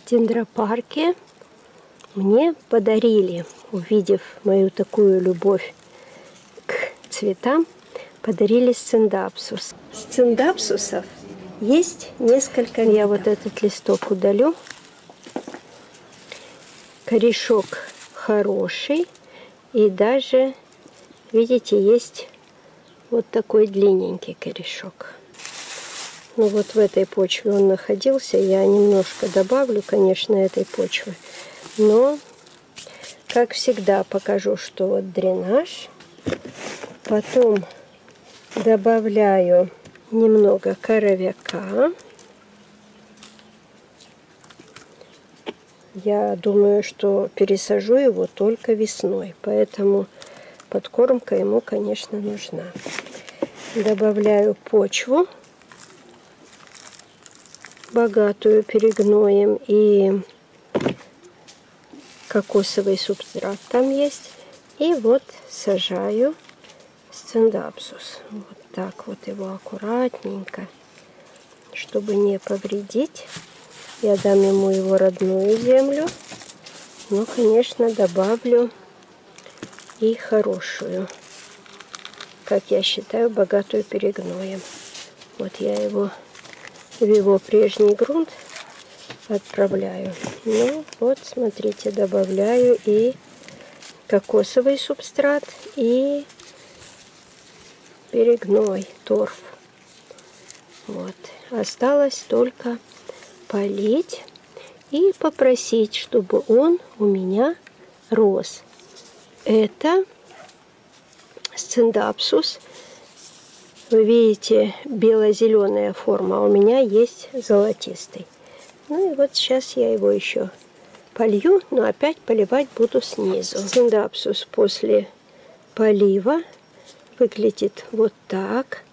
В дендропарке мне подарили, увидев мою такую любовь к цветам, подарили сциндапсус. Сциндапсусов есть несколько. Я вот этот листок удалю. Корешок хороший. И даже, видите, есть вот такой длинненький корешок. Ну вот в этой почве он находился. Я немножко добавлю, конечно, этой почвы. Но, как всегда, покажу, что вот дренаж. Потом добавляю немного коровяка. Я думаю, что пересажу его только весной, поэтому подкормка ему, конечно, нужна. Добавляю почву, богатую перегноем и кокосовый субстрат там есть. И вот сажаю сциндапсус. Вот так вот его аккуратненько, чтобы не повредить. Я дам ему его родную землю. Но, конечно, добавлю и хорошую, как я считаю, богатую перегноем. Вот я его в его прежний грунт отправляю. Ну, вот, смотрите, добавляю и кокосовый субстрат, и перегной, торф. Вот. Осталось только полить и попросить, чтобы он у меня рос. Это сциндапсус. Вы видите, бело-зеленая форма, а у меня есть золотистый. Ну и вот сейчас я его еще полью, но опять поливать буду снизу. Сциндапсус после полива выглядит вот так.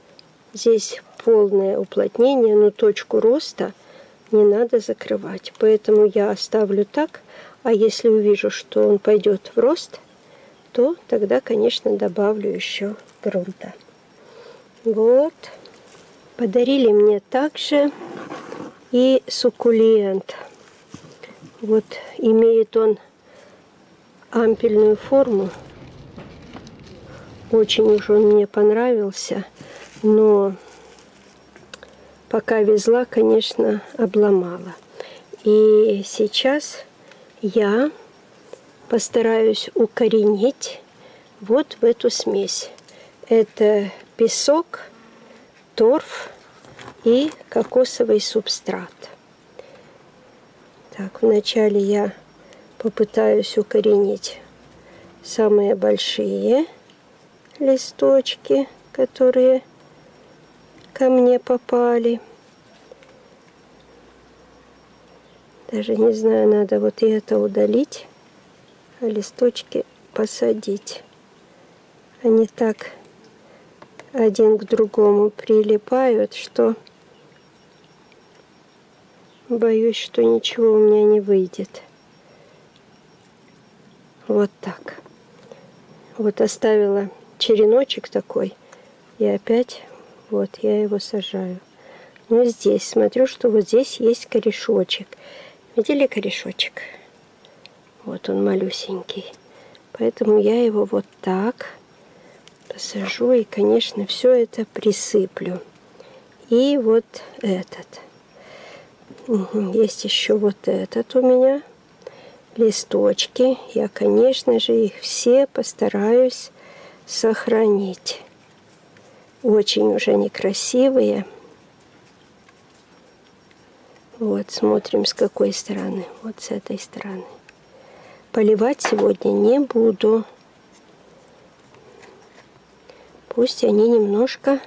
Здесь полное уплотнение, но точку роста – не надо закрывать. Поэтому я оставлю так, а если увижу, что он пойдет в рост, то тогда, конечно, добавлю еще грунта. Вот. Подарили мне также и суккулент. Вот имеет он ампельную форму. Очень уж он мне понравился, но пока везла, конечно, обломала. И сейчас я постараюсь укоренить вот в эту смесь. Это песок, торф и кокосовый субстрат. Так, вначале я попытаюсь укоренить самые большие листочки, которые ко мне попали. Даже не знаю, надо вот это удалить, а листочки посадить. Они так один к другому прилипают, что боюсь, что ничего у меня не выйдет. Вот так. Вот оставила череночек такой. И опять вот, я его сажаю. Но здесь, смотрю, что вот здесь есть корешочек. Видели корешочек? Вот он малюсенький. Поэтому я его вот так посажу и, конечно, все это присыплю. И вот этот. Есть еще вот этот у меня. Листочки. Я, конечно же, их все постараюсь сохранить очень уже некрасивые. Вот, смотрим с какой стороны. Вот с этой стороны. Поливать сегодня не буду. Пусть они немножко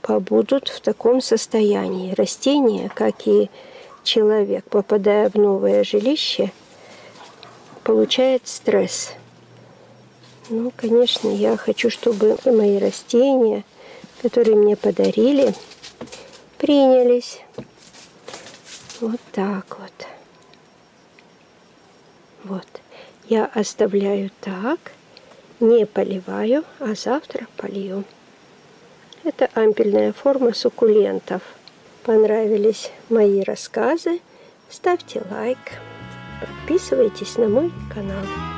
побудут в таком состоянии. Растения, как и человек, попадая в новое жилище, получает стресс. Ну, конечно, я хочу, чтобы мои растения которые мне подарили, принялись. Вот так вот. Вот. Я оставляю так, не поливаю, а завтра полью. Это ампельная форма суккулентов. понравились мои рассказы, ставьте лайк, подписывайтесь на мой канал.